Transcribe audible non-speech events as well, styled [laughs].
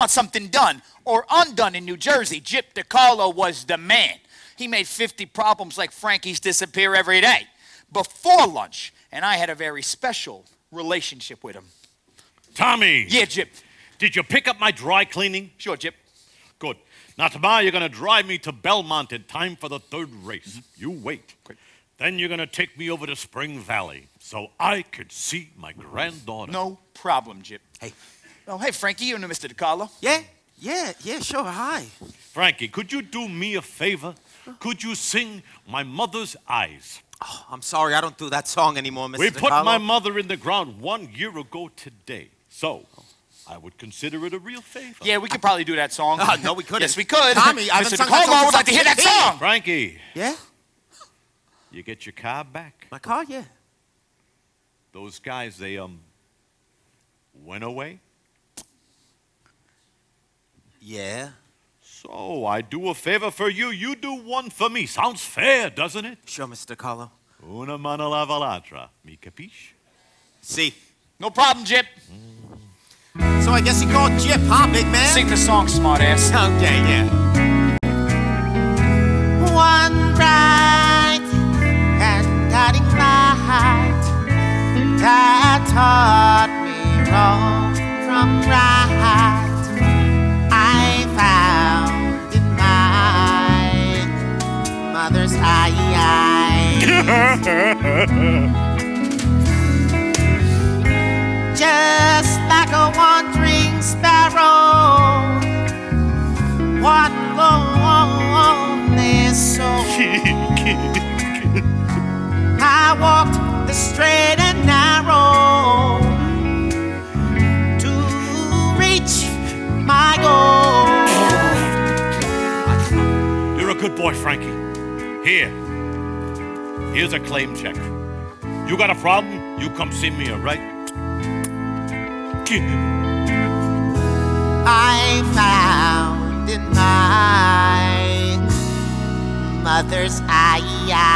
want something done or undone in New Jersey, Gyp DeCarlo was the man. He made 50 problems like Frankie's disappear every day before lunch, and I had a very special relationship with him. Tommy! Yeah, Gyp. Did you pick up my dry cleaning? Sure, Gyp. Good. Now, tomorrow you're going to drive me to Belmont in time for the third race. Mm-hmm. You wait. Then you're going to take me over to Spring Valley so I could see my granddaughter. No problem, Gyp. Hey. Oh, hey, Frankie, you know Mr. DeCarlo? Yeah, yeah, yeah, sure. Hi. Frankie, could you do me a favor? Could you sing My Mother's Eyes? Oh, I'm sorry, I don't do that song anymore, Mr. We put DeCarlo. my mother in the ground one year ago today. So, I would consider it a real favor. Yeah, we could probably do that song. Ah, no, we couldn't. Yes, we could. Tommy, I haven't Mr. sung that song DeCarlo for would like to hear that song. Frankie, Yeah? you get your car back. My car, yeah. Those guys, they, um, went away. Yeah. So, I do a favor for you, you do one for me. Sounds fair, doesn't it? Sure, Mr. Carlo. Una mano lava l'altra. Mi capisci? See. No problem, Gyp. Mm. So I guess you called Gyp, huh, big man? Sing the song, smartass. Okay, yeah. One mother's eyes. [laughs] Just like a wandering sparrow, what lonely soul. I walked the straight and narrow to reach my goal. You're a good boy, Frankie. Here. Here's a claim check. You got a problem? You come see me, all right? I found in my mother's eyes.